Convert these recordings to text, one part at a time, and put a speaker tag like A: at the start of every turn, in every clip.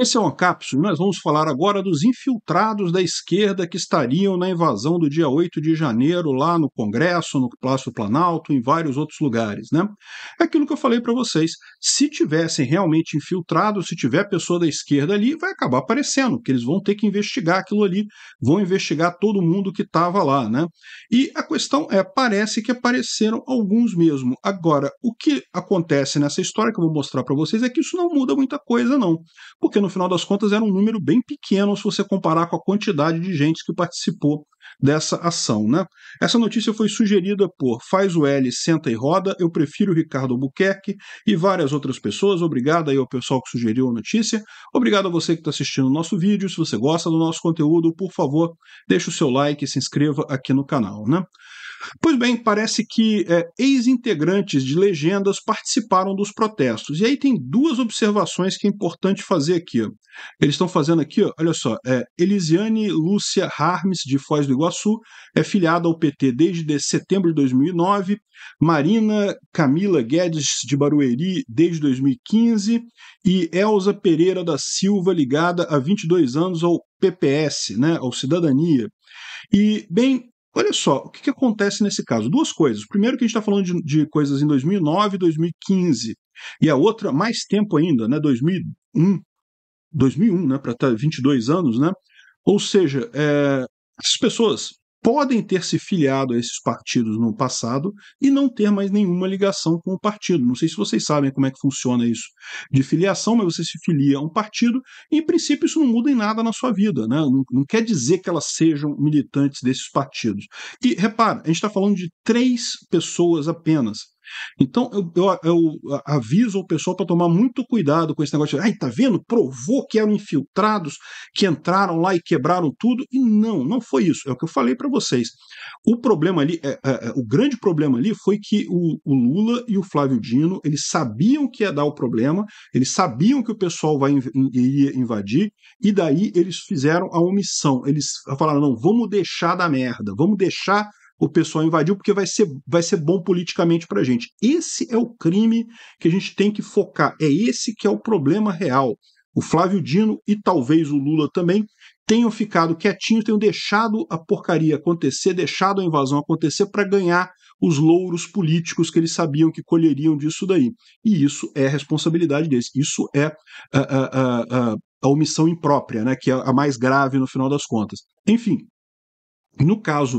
A: Esse é uma cápsula. Nós vamos falar agora dos infiltrados da esquerda que estariam na invasão do dia 8 de janeiro, lá no Congresso, no Palácio Planalto, em vários outros lugares. Né? É aquilo que eu falei para vocês. Se tivessem realmente infiltrados, se tiver pessoa da esquerda ali, vai acabar aparecendo, porque eles vão ter que investigar aquilo ali, vão investigar todo mundo que estava lá. Né? E a questão é: parece que apareceram alguns mesmo. Agora, o que acontece nessa história que eu vou mostrar para vocês é que isso não muda muita coisa, não. Porque no final das contas era um número bem pequeno se você comparar com a quantidade de gente que participou dessa ação. Né? Essa notícia foi sugerida por Faz o L, Senta e Roda, Eu Prefiro Ricardo Albuquerque e várias outras pessoas. Obrigado aí ao pessoal que sugeriu a notícia. Obrigado a você que está assistindo o nosso vídeo. Se você gosta do nosso conteúdo, por favor, deixe o seu like e se inscreva aqui no canal. Né? Pois bem, parece que é, ex-integrantes de legendas participaram dos protestos. E aí tem duas observações que é importante fazer aqui. Ó. Eles estão fazendo aqui, ó, olha só, é, Elisiane Lúcia Harmes, de Foz do Iguaçu, é filiada ao PT desde setembro de 2009, Marina Camila Guedes, de Barueri, desde 2015, e Elza Pereira da Silva, ligada há 22 anos ao PPS, né, ao Cidadania. E, bem, Olha só, o que, que, acontece nesse caso? Duas coisas. Primeiro que a gente está falando de, de, coisas em 2009 e 2015. E a outra, mais tempo ainda, né? 2001, 2001, né? Para estar 22 anos, né? Ou seja, é, as pessoas podem ter se filiado a esses partidos no passado e não ter mais nenhuma ligação com o partido. Não sei se vocês sabem como é que funciona isso de filiação, mas você se filia a um partido e, em princípio, isso não muda em nada na sua vida. Né? Não, não quer dizer que elas sejam militantes desses partidos. E repara, a gente está falando de três pessoas apenas. Então eu, eu, eu aviso o pessoal para tomar muito cuidado com esse negócio de, ai, tá vendo? Provou que eram infiltrados, que entraram lá e quebraram tudo. E não, não foi isso. É o que eu falei para vocês. O problema ali, é, é, é, o grande problema ali foi que o, o, Lula e o Flávio Dino, eles sabiam que ia dar o problema, eles sabiam que o pessoal vai, iria invadir, e daí eles fizeram a omissão. Eles falaram, não, vamos deixar da merda, vamos deixar o pessoal invadiu porque vai ser, vai ser bom politicamente para a gente. Esse é o crime que a gente tem que focar. É esse que é o problema real. O Flávio Dino e talvez o Lula também tenham ficado quietinhos, tenham deixado a porcaria acontecer, deixado a invasão acontecer para ganhar os louros políticos que eles sabiam que colheriam disso daí. E isso é responsabilidade deles. Isso é a, a, a, a omissão imprópria, né, que é a mais grave no final das contas. Enfim, no caso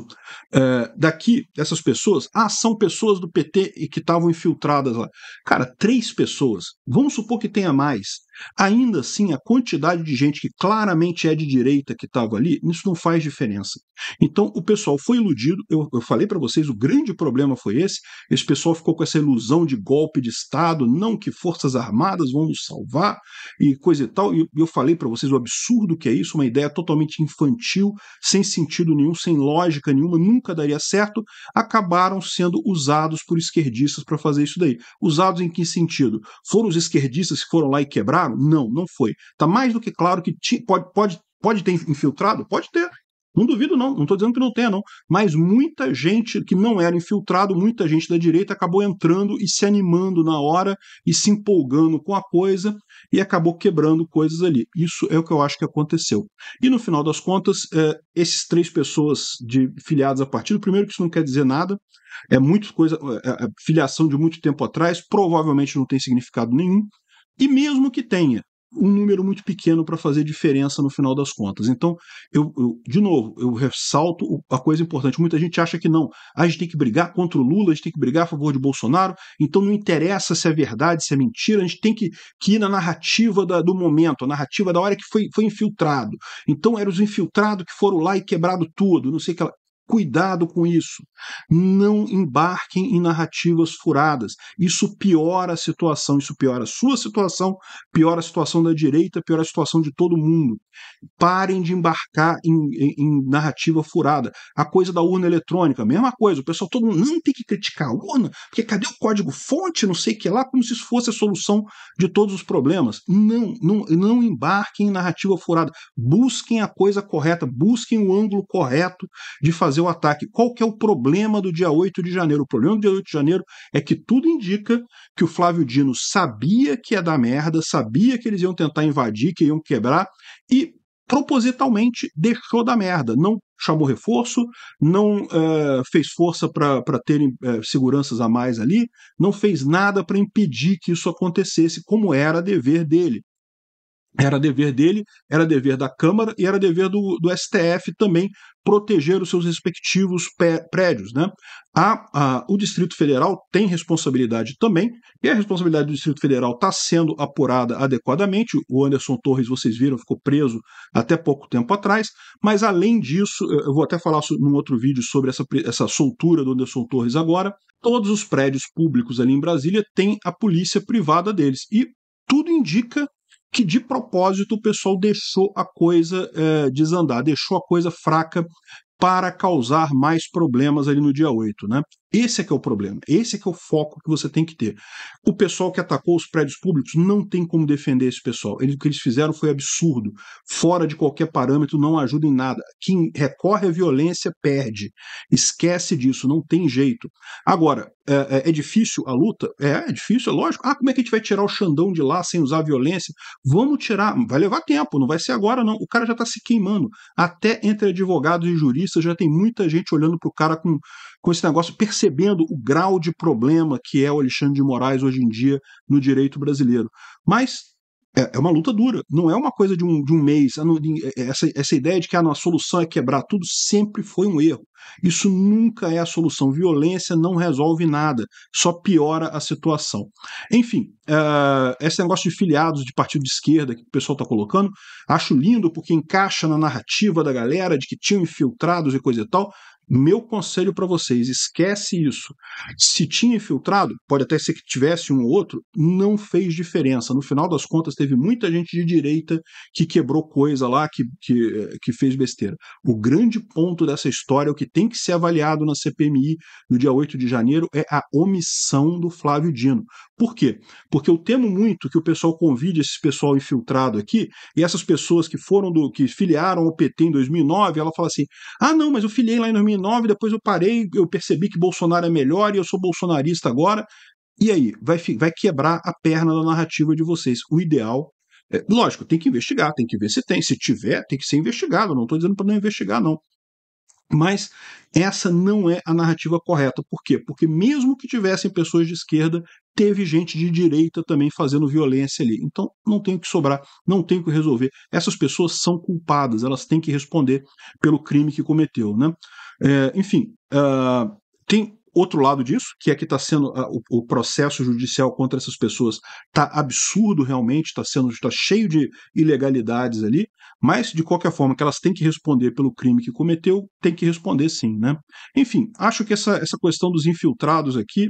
A: uh, daqui, dessas pessoas, ah, são pessoas do PT e que estavam infiltradas lá. Cara, três pessoas. Vamos supor que tenha mais. Ainda assim, a quantidade de gente que claramente é de direita que estava ali, isso não faz diferença. Então, o pessoal foi iludido. Eu, eu falei para vocês, o grande problema foi esse. Esse pessoal ficou com essa ilusão de golpe de Estado, não que Forças Armadas vão nos salvar e coisa e tal. E eu falei para vocês o absurdo que é isso, uma ideia totalmente infantil, sem sentido nenhum, sem lógica nenhuma, nunca daria certo. Acabaram sendo usados por esquerdistas para fazer isso daí. Usados em que sentido? Foram os esquerdistas que foram lá e quebraram? Não, não foi. Está mais do que claro que pode, pode, pode ter infiltrado? Pode ter. Não duvido, não. Não estou dizendo que não tenha, não. Mas muita gente que não era infiltrado, muita gente da direita acabou entrando e se animando na hora e se empolgando com a coisa e acabou quebrando coisas ali. Isso é o que eu acho que aconteceu. E no final das contas, é, esses três pessoas de filiadas a partido, primeiro que isso não quer dizer nada, é muito coisa, é, é, filiação de muito tempo atrás, provavelmente não tem significado nenhum. E mesmo que tenha um número muito pequeno para fazer diferença no final das contas. Então, eu, eu, de novo, eu ressalto a coisa importante. Muita gente acha que não. a gente tem que brigar contra o Lula, a gente tem que brigar a favor de Bolsonaro, então não interessa se é verdade, se é mentira, a gente tem que, que ir na narrativa da, do momento, a narrativa da hora que foi, foi infiltrado. Então, eram os infiltrados que foram lá e quebrado tudo, não sei o que. Cuidado com isso. Não embarquem em narrativas furadas. Isso piora a situação, isso piora a sua situação, piora a situação da direita, piora a situação de todo mundo. Parem de embarcar em, em, em narrativa furada. A coisa da urna eletrônica, mesma coisa. O pessoal todo mundo não tem que criticar a urna, porque cadê o código fonte, não sei o que lá, como se isso fosse a solução de todos os problemas. Não, não, não embarquem em narrativa furada. Busquem a coisa correta, busquem o ângulo correto de fazer fazer o ataque. Qual que é o problema do dia 8 de janeiro? O problema do dia 8 de janeiro é que tudo indica que o Flávio Dino sabia que ia dar merda, sabia que eles iam tentar invadir, que iam quebrar, e propositalmente deixou da merda, não chamou reforço, não uh, fez força para terem uh, seguranças a mais ali, não fez nada para impedir que isso acontecesse, como era dever dele. Era dever dele, era dever da Câmara e era dever do, do STF também proteger os seus respectivos prédios. Né? A, a, o Distrito Federal tem responsabilidade também, e a responsabilidade do Distrito Federal está sendo apurada adequadamente. O Anderson Torres, vocês viram, ficou preso até pouco tempo atrás, mas além disso, eu vou até falar num outro vídeo sobre essa, essa soltura do Anderson Torres agora. Todos os prédios públicos ali em Brasília têm a polícia privada deles. E tudo indica que de propósito o pessoal deixou a coisa é, desandar, deixou a coisa fraca para causar mais problemas ali no dia 8, né? Esse é que é o problema, esse é que é o foco que você tem que ter. O pessoal que atacou os prédios públicos não tem como defender esse pessoal. Eles, o que eles fizeram foi absurdo, fora de qualquer parâmetro, não ajuda em nada. Quem recorre à violência perde. Esquece disso, não tem jeito. Agora, é, é, é difícil a luta? É, é difícil, é lógico. Ah, como é que a gente vai tirar o Xandão de lá sem usar violência? Vamos tirar, vai levar tempo, não vai ser agora não. O cara já está se queimando. Até entre advogados e juristas já tem muita gente olhando para o cara com com esse negócio, percebendo o grau de problema que é o Alexandre de Moraes hoje em dia no direito brasileiro. Mas é, é uma luta dura, não é uma coisa de um, de um mês. É, essa, essa ideia de que a solução é quebrar tudo sempre foi um erro. Isso nunca é a solução. Violência não resolve nada, só piora a situação. Enfim, uh, esse negócio de filiados de partido de esquerda que o pessoal está colocando, acho lindo porque encaixa na narrativa da galera de que tinham infiltrados e coisa e tal. Meu conselho para vocês, esquece isso. Se tinha infiltrado, pode até ser que tivesse um ou outro, não fez diferença. No final das contas, teve muita gente de direita que quebrou coisa lá, que, que, que fez besteira. O grande ponto dessa história, o que tem que ser avaliado na CPMI no dia 8 de janeiro, é a omissão do Flávio Dino. Por quê? Porque eu temo muito que o pessoal convide esse pessoal infiltrado aqui, e essas pessoas que foram do que filiaram ao PT em 2009, ela fala assim: ah, não, mas eu filiei lá em 2009 2009, depois eu parei, eu percebi que Bolsonaro é melhor e eu sou bolsonarista agora. E aí, vai, vai quebrar a perna da narrativa de vocês. O ideal é, lógico, tem que investigar, tem que ver se tem. Se tiver, tem que ser investigado. Não estou dizendo para não investigar, não. Mas essa não é a narrativa correta. Por quê? Porque mesmo que tivessem pessoas de esquerda, teve gente de direita também fazendo violência ali. Então não tem o que sobrar, não tem o que resolver. Essas pessoas são culpadas, elas têm que responder pelo crime que cometeu. Né? É, enfim, uh, tem outro lado disso, que é que está sendo uh, o, o, processo judicial contra essas pessoas está absurdo realmente, está sendo está cheio de ilegalidades ali, mas de qualquer forma que elas têm que responder pelo crime que cometeu, tem que responder sim, né? Enfim, acho que essa, essa questão dos infiltrados aqui